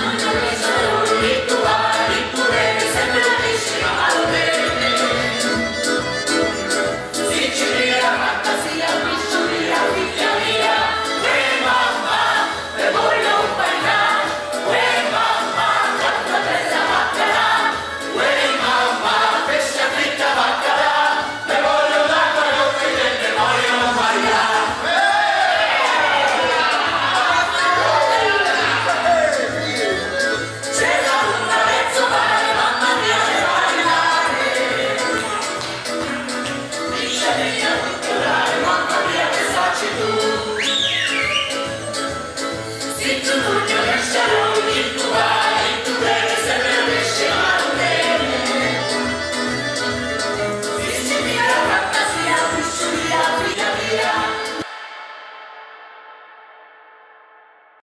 Hunter is. Yeah.